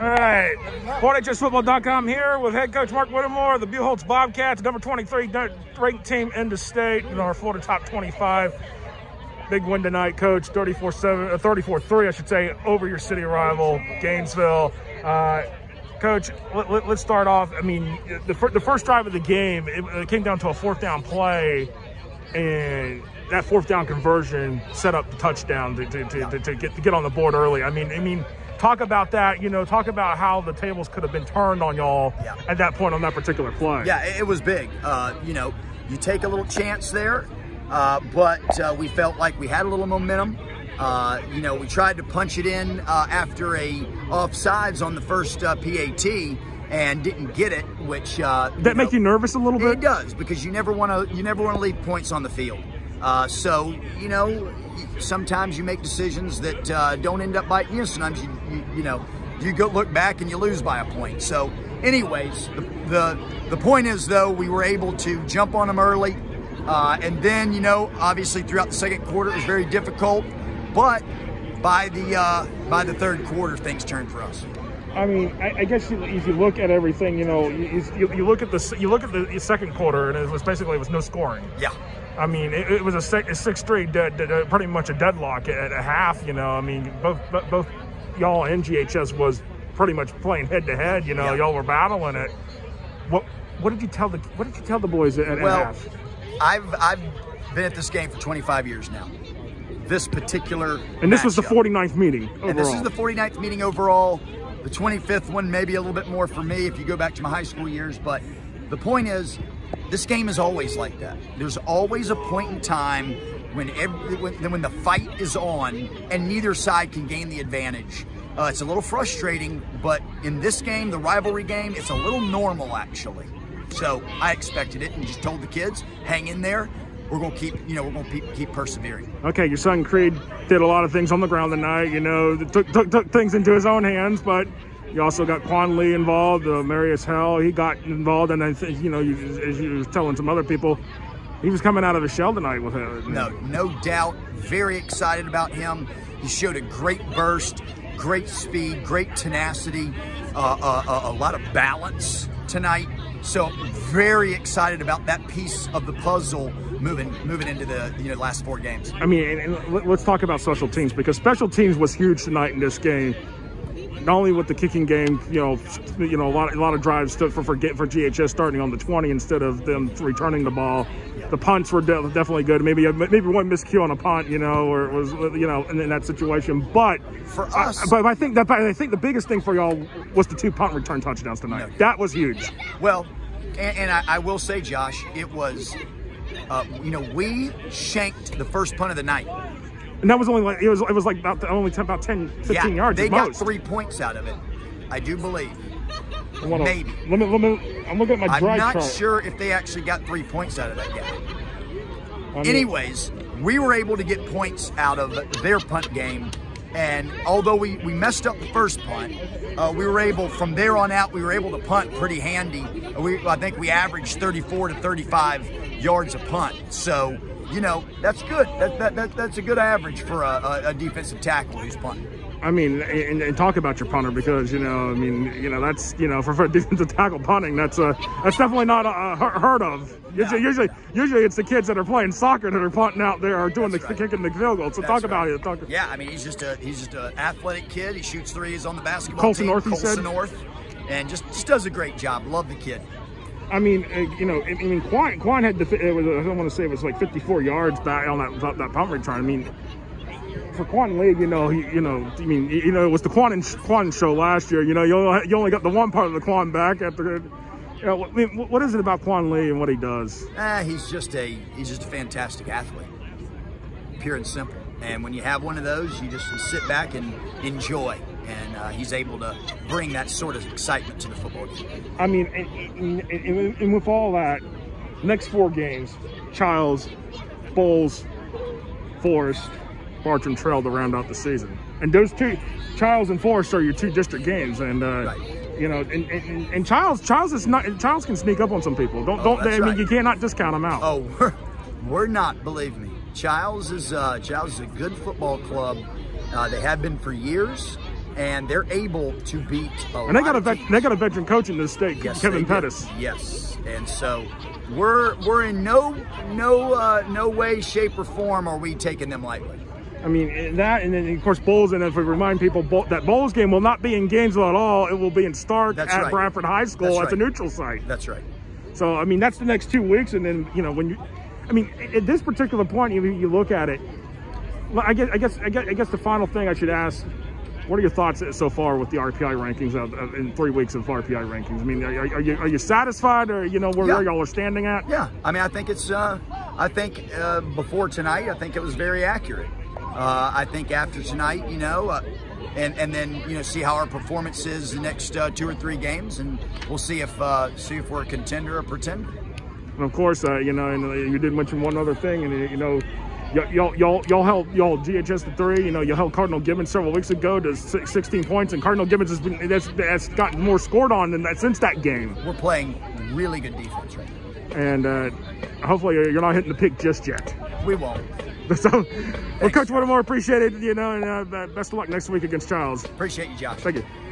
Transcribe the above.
All right, FortHSFootball.com here with head coach Mark Whittemore, the Buchholz Bobcats, number 23 ranked team in the state in our Florida top 25. Big win tonight, coach, 34-7, 34-3, I should say, over your city rival, Gainesville. Uh, coach, let, us let, start off. I mean, the, the first drive of the game, it, it came down to a fourth down play, and that fourth down conversion set up the touchdown to, to, to, to, get, to get on the board early. I mean, I mean, talk about that. You know, talk about how the tables could have been turned on y'all yeah. at that point on that particular play. Yeah, it was big. Uh, you know, you take a little chance there, uh, but uh, we felt like we had a little momentum. Uh, you know, we tried to punch it in uh, after a offsides on the first uh, PAT and didn't get it, which that you know, make you nervous a little bit. It does because you never want to you never want to leave points on the field. So you know, sometimes you make decisions that uh, don't end up biting you. Sometimes you, you, you, know, you go look back and you lose by a point. So anyways, the, the, the point is though, we were able to jump on them early. Uh, and then, you know, obviously throughout the second quarter, it was very difficult, but by the, uh, by the third quarter, things turned for us. I mean, I, I guess you, if you look at everything, you know, you, you, you, look at the you look at the second quarter, and it was basically it was no scoring. Yeah. I mean, it, it was a, six, a six straight, dead, dead, uh, pretty much a deadlock at, a half. You know, I mean, both both y'all and GHS was pretty much playing head to head. You know, y'all were battling it. What what did you tell the what did you tell the boys at, well, half? I've I've been at this game for 25 years now. This particular and this was the 49th meeting overall. And this is the 49th meeting overall. The 25th one, maybe a little bit more for me if you go back to my high school years. But the point is, this game is always like that. There's always a point in time when every, when, when the fight is on and neither side can gain the advantage. Uh, it's a little frustrating, but in this game, the rivalry game, it's a little normal actually. So I expected it and just told the kids, hang in there. We're gonna keep, you know, we're gonna keep, keep persevering. Okay, your son Creed did a lot of things on the ground tonight. You know, took, took, took things into his own hands, but you also got Quan Lee involved, uh, Marius Hell, he got involved, and I think, you know, you, as you were telling some other people, he was coming out of his shell tonight with him. No, no doubt. Very excited about him. He showed a great burst, great speed, great tenacity, uh, uh, uh, a lot of balance tonight. So very excited about that piece of the puzzle moving moving into the you know last four games. I mean, and, and let's talk about special teams because special teams was huge tonight in this game not only with the kicking game, you know, you know, a lot, a lot of drives stood for for for GHS starting on the 20 instead of them returning the ball. The punts were de definitely good. Maybe maybe one miscue on a punt, you know, or it was you know in, in that situation. But for us, I, but I think that I think the biggest thing for y'all was the two punt return touchdowns tonight. No. That was huge. Well, and, and I, I, will say, Josh, it was. Uh, you know, we shanked the first punt of the night. And that was only like, it was, it was like about, the, only 10, about 10, 15 yeah, yards they got most. three points out of it. I do believe. Wanna, Maybe. Let me, let me, I'm looking at my drive I'm not chart. sure if they actually got three points out of that yet. Anyways, we were able to get points out of their punt game. And although we, we messed up the first punt, uh, we were able, from there on out, we were able to punt pretty handy. We, I think we averaged 34 to 35 yards a punt. So you know, that's good. That, that, that that's a good average for a, a, a defensive tackle who's punting. I mean, and, and, talk about your punter because you know, I mean, you know, that's you know, for, for defensive tackle punting, that's uh, that's definitely not uh, heard of. Usually, usually, usually, it's the kids that are playing soccer that are punting out there or doing that's the right. kicking the field goal. So that's talk about right. it. Talk. Yeah, I mean, he's just a he's just an athletic kid. He shoots threes on the basketball Colson team. North, Colson North, and just just does a great job. Love the kid. I mean, uh, you know, I mean, Quan, Quan had the, it was, I don't want to say it was like 54 yards back on that that punt return. I mean, for Quan Lee, you know, he, you know, I mean, you know, it was the Quan and Quan show last year. You know, you only, you only got the one part of the Quan back after. You know, I mean, what is it about Quan Lee and what he does? Ah, he's just a he's just a fantastic athlete, pure and simple. And when you have one of those, you just sit back and enjoy and uh, he's able to bring that sort of excitement to the football game. I mean, and, and, and with all that, next four games, Chiles, Bolles, Forest, Bartram Trail to round out the season. And those two, Chiles and Forest are your two district games, and uh, right. you know, and, and, and Chiles, Chiles is not, Chiles can sneak up on some people. Don't, oh, don't. They, I mean, you cannot discount them out. Oh, we're, we're not. Believe me, Chiles is uh, Chiles is a good football club. Uh, they have been for years and they're able to beat. A And they got a vet, they got a veteran coach in this state, Yes, Kevin. Pettis. Yes, and so we're we're in no no uh, no way, shape, or form are we taking them lightly. I mean and that, and then of course Bolles. And if we remind people, Bull- that Bolles game will not be in Gainesville at all. It will be in Starke That's at right. Bradford High School That's at the neutral site. That's right. So I mean that's the next two weeks, and then you know when you, I mean at this particular point, you you look at it. Well, I guess I guess I guess, I guess the final thing I should ask. What are your thoughts so far with the RPI rankings of, of- in three weeks of RPI rankings? I mean, are, are you are you satisfied, or you know where, Yeah. where y'all are standing at? Yeah, I mean, I think it's. Uh, I think uh, before tonight, I think it was very accurate. Uh, I think after tonight, you know, uh, and and then you know, see how our performance is the next uh, two or three games, and we'll see if uh, see if we're a contender or pretender. And of course, uh, you know, and uh, you did mention one other thing, and you know, y'all y'all y'all held y'all GHS to three. You know, you held Cardinal Gibbons several weeks ago to si- 16 points, and Cardinal Gibbons has been that's, that's gotten more scored on than that since that game. We're playing really good defense right now. And uh, hopefully, you're not hitting the pick just yet. We won't. So, well, Coach Whittemore, appreciate it. You know, and uh, best of luck next week against Chiles. Appreciate you, Josh. Thank you.